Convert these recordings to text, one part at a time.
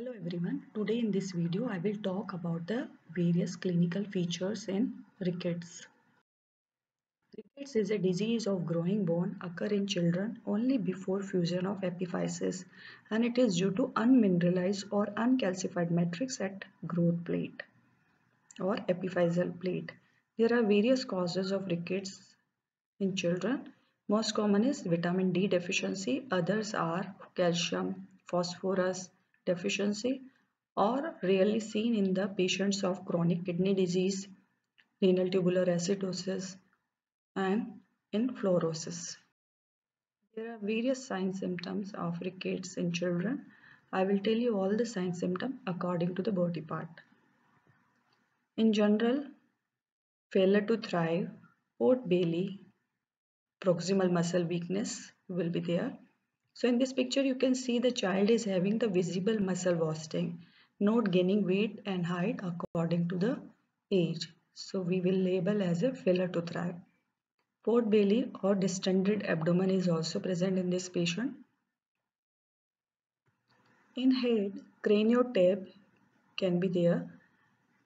Hello everyone, today in this video I will talk about the various clinical features in rickets. Rickets is a disease of growing bone occur in children only before fusion of epiphysis and it is due to unmineralized or uncalcified matrix at growth plate or epiphyseal plate. There are various causes of rickets in children. Most common is vitamin D deficiency, others are calcium, phosphorus, deficiency or rarely seen in the patients of chronic kidney disease, renal tubular acidosis and in fluorosis. There are various sign symptoms of rickets in children. I will tell you all the sign symptoms according to the body part. In general, failure to thrive, pot belly, proximal muscle weakness will be there so in this picture you can see the child is having the visible muscle wasting, not gaining weight and height according to the age. So we will label as a failure to thrive. Port belly or distended abdomen is also present in this patient. In head, craniotab can be there.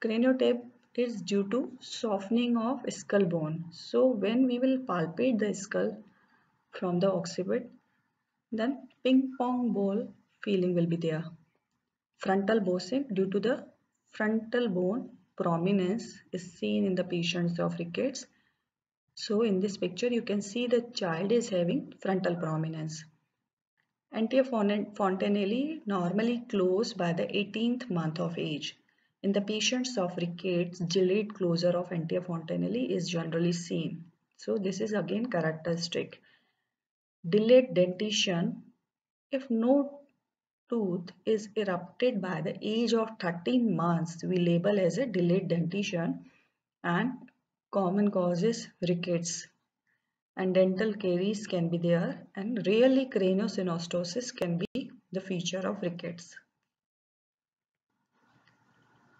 Craniotab is due to softening of skull bone. So when we will palpate the skull from the occiput, then ping pong ball feeling will be there. Frontal bossing due to the frontal bone prominence is seen in the patients of rickets. So in this picture you can see the child is having frontal prominence. Anterior fontanelle normally close by the 18th month of age. In the patients of rickets, delayed closure of anterior fontanelle is generally seen. So this is again characteristic delayed dentition if no tooth is erupted by the age of 13 months we label as a delayed dentition and common causes rickets and dental caries can be there and rarely craniosynostosis can be the feature of rickets.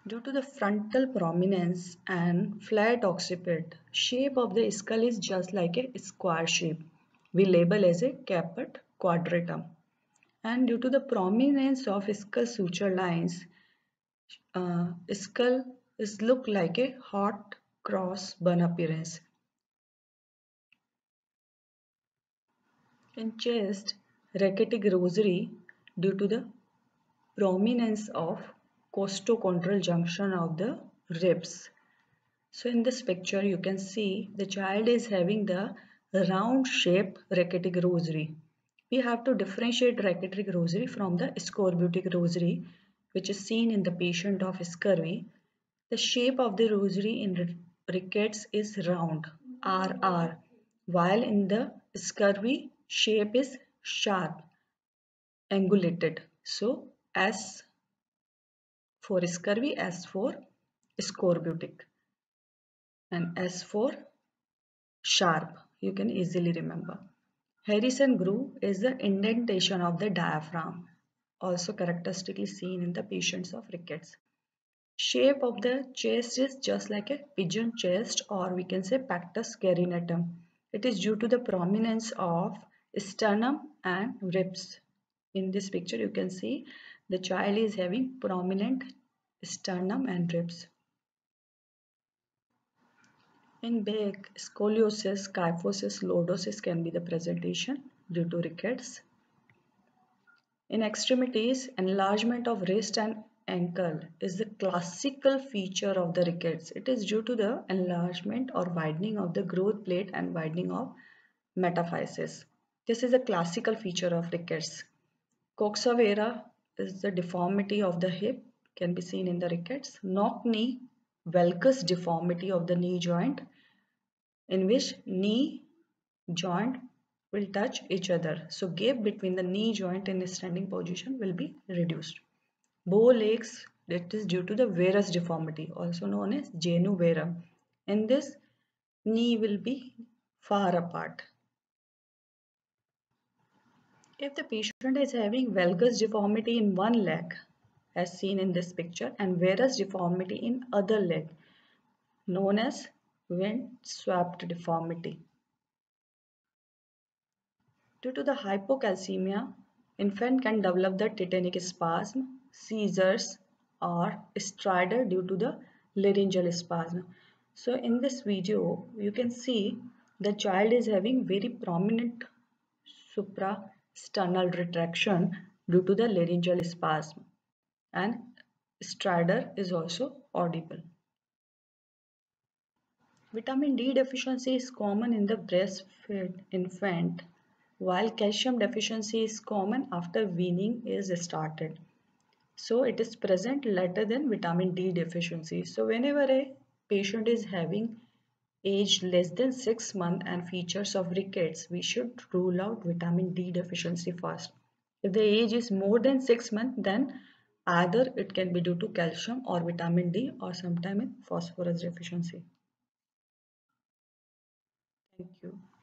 Due to the frontal prominence and flat occiput, shape of the skull is just like a square shape we label as a caput quadratum. And due to the prominence of skull suture lines, uh, skull is look like a hot cross bun appearance. In chest, rachitic rosary due to the prominence of costochondral junction of the ribs. So in this picture you can see the child is having the round shape rachitic rosary. We have to differentiate rachitic rosary from the scorbutic rosary which is seen in the patient of scurvy. The shape of the rosary in rickets is round RR while in the scurvy shape is sharp angulated. So S for scurvy, S for scorbutic and S for sharp you can easily remember. Harrison groove is the indentation of the diaphragm, also characteristically seen in the patients of rickets. Shape of the chest is just like a pigeon chest or we can say pectus carinatum. It is due to the prominence of sternum and ribs. In this picture you can see the child is having prominent sternum and ribs. In back, scoliosis, kyphosis, lordosis can be the presentation due to rickets. In extremities, enlargement of wrist and ankle is the classical feature of the rickets. It is due to the enlargement or widening of the growth plate and widening of metaphysis. This is a classical feature of rickets. Coxa vara is the deformity of the hip can be seen in the rickets. Knock knee valgus deformity of the knee joint in which knee joint will touch each other. So gap between the knee joint and standing position will be reduced. Bow legs that is due to the varus deformity also known as genu varum. In this knee will be far apart. If the patient is having valgus deformity in one leg as seen in this picture and varus deformity in other leg known as wind swept deformity. Due to the hypocalcemia, infant can develop the tetanic spasm, seizures or stridor due to the laryngeal spasm. So in this video, you can see the child is having very prominent suprasternal retraction due to the laryngeal spasm and stridor is also audible. Vitamin D deficiency is common in the breastfed infant while calcium deficiency is common after weaning is started. So it is present later than vitamin D deficiency. So whenever a patient is having age less than 6 months and features of rickets, we should rule out vitamin D deficiency first. If the age is more than 6 months, then either it can be due to calcium or vitamin D or sometime in phosphorus deficiency. Thank you.